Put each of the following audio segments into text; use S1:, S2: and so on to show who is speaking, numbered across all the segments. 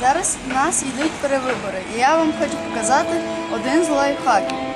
S1: Зараз в нас йдуть перевибори, і я вам хочу показати один з лайфхаків.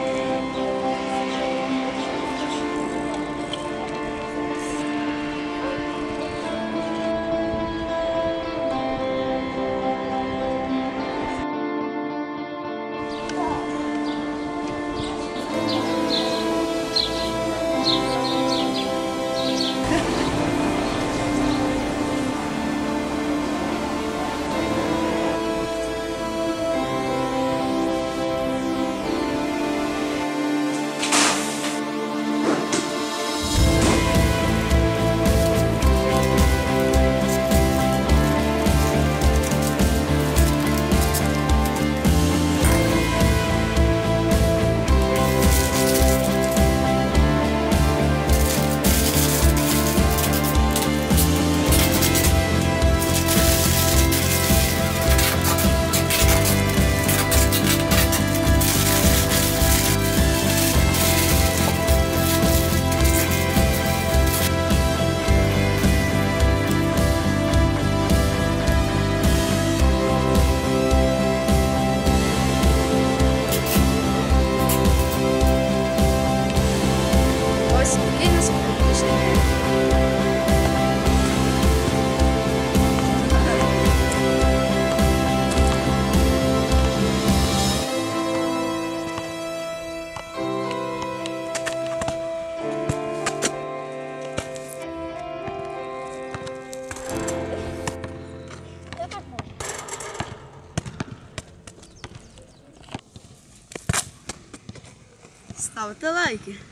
S1: Salta like.